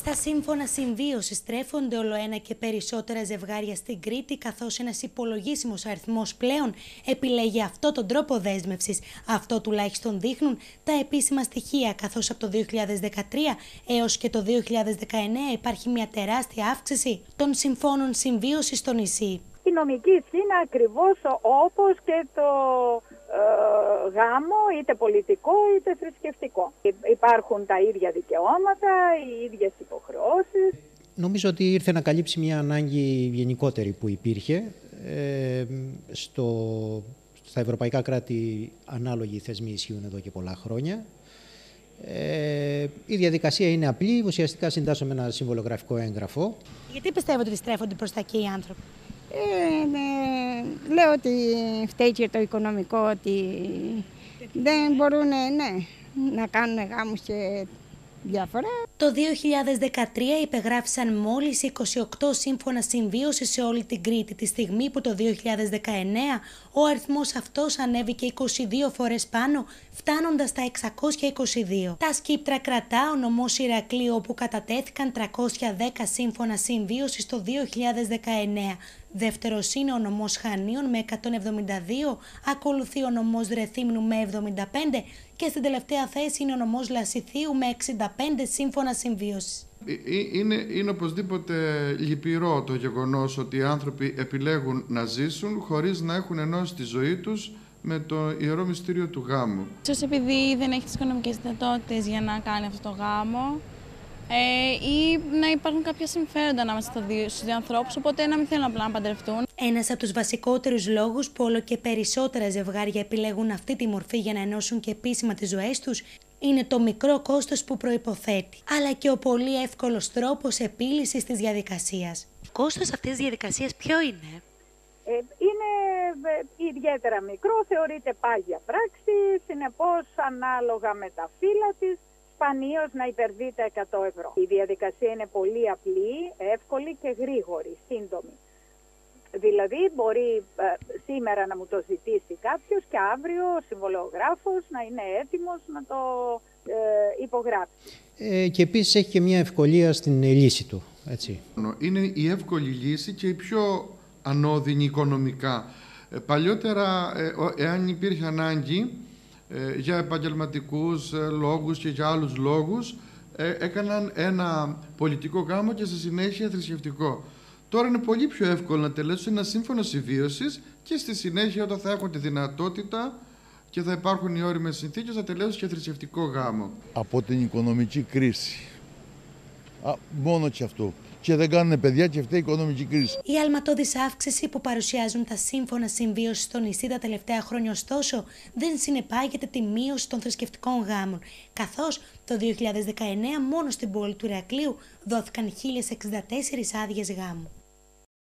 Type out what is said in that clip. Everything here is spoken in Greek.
Στα σύμφωνα συμβίωσης στρέφονται όλο ένα και περισσότερα ζευγάρια στην Κρήτη, καθώς ένας υπολογίσιμος αριθμός πλέον επιλέγει αυτό τον τρόπο δέσμευσης. Αυτό τουλάχιστον δείχνουν τα επίσημα στοιχεία, καθώς από το 2013 έως και το 2019 υπάρχει μια τεράστια αύξηση των συμφώνων συμβίωσης στο νησί. Η νομική είναι ακριβώς όπως και το ε, γάμο, είτε πολιτικό είτε θρησκευτικό. Υπάρχουν τα ίδια δικαιώματα, οι ίδιες υποχρεώσεις. Νομίζω ότι ήρθε να καλύψει μια ανάγκη γενικότερη που υπήρχε. Ε, στο, στα ευρωπαϊκά κράτη ανάλογοι θεσμοί ισχύουν εδώ και πολλά χρόνια. Ε, η διαδικασία είναι απλή, ουσιαστικά συντάσσουμε ένα συμβολογραφικό έγγραφο. Γιατί πιστεύετε ότι στρέφονται προς τα εκεί οι άνθρωποι; Ε, ναι, λέω ότι φταίει και το οικονομικό, ότι δεν μπορούν ναι, να κάνουν γάμους και διάφορα. Το 2013 υπεγράφησαν μόλις 28 σύμφωνα συμβίωσης σε όλη την Κρήτη, τη στιγμή που το 2019 ο αριθμός αυτός ανέβηκε 22 φορές πάνω, φτάνοντας στα 622. Τα σκύπτρα κρατά ο νομός Ηρακλείου όπου κατατέθηκαν 310 σύμφωνα συμβίωσης το 2019. Δεύτερος είναι ο νομός Χανίων με 172, ακολουθεί ο νομός Ρεθύμνου με 75 και στην τελευταία θέση είναι ο νομός Λασιθίου με 65 σύμφωνα συμβίωσης. Ε, ε, είναι, είναι οπωσδήποτε λυπηρό το γεγονός ότι οι άνθρωποι επιλέγουν να ζήσουν χωρίς να έχουν ενώσει τη ζωή τους με το ιερό μυστήριο του γάμου. Ίσως επειδή δεν έχεις τις οικονομικές δυνατότητες για να κάνει αυτό το γάμο, ε, ή να υπάρχουν κάποια συμφέροντα ανάμεσα στα δύο, στους δύο ανθρώπους, οπότε να μην θέλουν απλά να παντρευτούν. Ένας από τους βασικότερους λόγους που όλο και περισσότερα ζευγάρια επιλέγουν αυτή τη μορφή για να ενώσουν και επίσημα τις ζωές τους είναι το μικρό κόστος που προϋποθέτει, αλλά και ο πολύ εύκολος τρόπος επίλυσης της διαδικασίας. Κόστος αυτής της διαδικασίας ποιο είναι; Ε, είναι ε, ιδιαίτερα μικρό, θεωρείται πάγια πράξη, συνεπώς ανάλογα με τα φύλλα της σπανίως να υπερβεί τα 100 ευρώ. Η διαδικασία είναι πολύ απλή, εύκολη και γρήγορη, σύντομη. Δηλαδή μπορεί ε, σήμερα να μου το ζητήσει κάποιος και αύριο ο συμβολογράφος να είναι έτοιμος να το ε, υπογράψει. Ε, και επίσης έχει και μια ευκολία στην λύση του. Έτσι. Είναι η εύκολη λύση και η πιο ανώδυνη οικονομικά. Ε, παλιότερα, εάν υπήρχε ανάγκη, ε, για επαγγελματικούς ε, λόγους και για άλλους λόγους ε, έκαναν ένα πολιτικό γάμο και στη συνέχεια θρησκευτικό. Τώρα είναι πολύ πιο εύκολο να τελέσουν ένα σύμφωνο συμβίωσης και στη συνέχεια όταν θα έχουν τη δυνατότητα και θα υπάρχουν οι όριμες συνθήκες θα τελέσουν και θρησκευτικό γάμο. Από την οικονομική κρίση. Α, μόνο και αυτό και δεν κάνουν παιδιά και αυτή η οικονομική κρίση. Η αλματώδης αύξηση που παρουσιάζουν τα σύμφωνα συμβίωσης στο νησί τα τελευταία χρόνια, ωστόσο, δεν συνεπάγεται τη μείωση των θρησκευτικών γάμων, καθώς το 2019 μόνο στην πόλη του Ηρακλείου δόθηκαν 1064 άδειες γάμου.